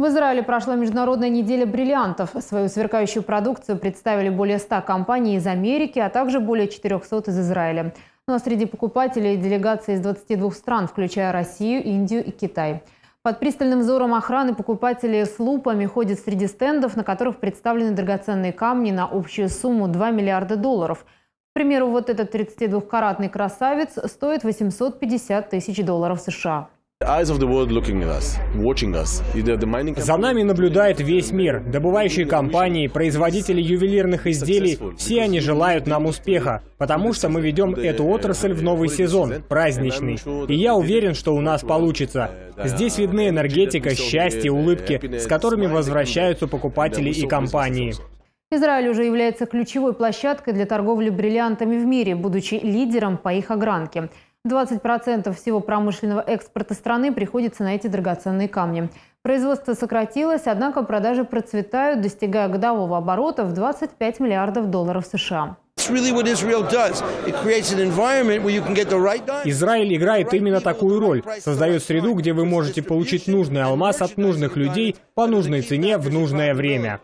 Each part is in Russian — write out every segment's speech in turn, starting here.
В Израиле прошла международная неделя бриллиантов. Свою сверкающую продукцию представили более 100 компаний из Америки, а также более 400 из Израиля. Ну а среди покупателей делегации из 22 стран, включая Россию, Индию и Китай. Под пристальным взором охраны покупатели с лупами ходят среди стендов, на которых представлены драгоценные камни на общую сумму 2 миллиарда долларов. К примеру, вот этот 32-каратный красавец стоит 850 тысяч долларов США. За нами наблюдает весь мир. Добывающие компании, производители ювелирных изделий, все они желают нам успеха, потому что мы ведем эту отрасль в новый сезон, праздничный. И я уверен, что у нас получится. Здесь видны энергетика, счастье, улыбки, с которыми возвращаются покупатели и компании. Израиль уже является ключевой площадкой для торговли бриллиантами в мире, будучи лидером по их огранке. 20% всего промышленного экспорта страны приходится на эти драгоценные камни. Производство сократилось, однако продажи процветают, достигая годового оборота в 25 миллиардов долларов США. Израиль играет именно такую роль. Создает среду, где вы можете получить нужный алмаз от нужных людей по нужной цене в нужное время.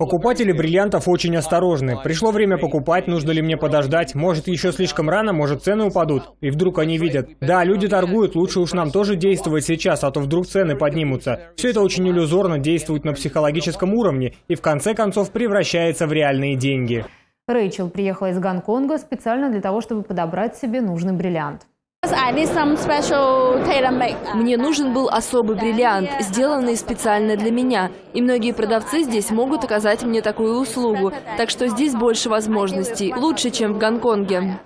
Покупатели бриллиантов очень осторожны. Пришло время покупать, нужно ли мне подождать, может еще слишком рано, может цены упадут. И вдруг они видят, да, люди торгуют, лучше уж нам тоже действовать сейчас, а то вдруг цены поднимутся. Все это очень иллюзорно действует на психологическом уровне и в конце концов превращается в реальные деньги. Рэйчел приехала из Гонконга специально для того, чтобы подобрать себе нужный бриллиант. Мне нужен был особый бриллиант, сделанный специально для меня. И многие продавцы здесь могут оказать мне такую услугу. Так что здесь больше возможностей. Лучше, чем в Гонконге.